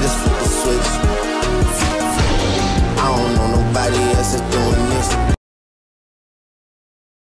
Just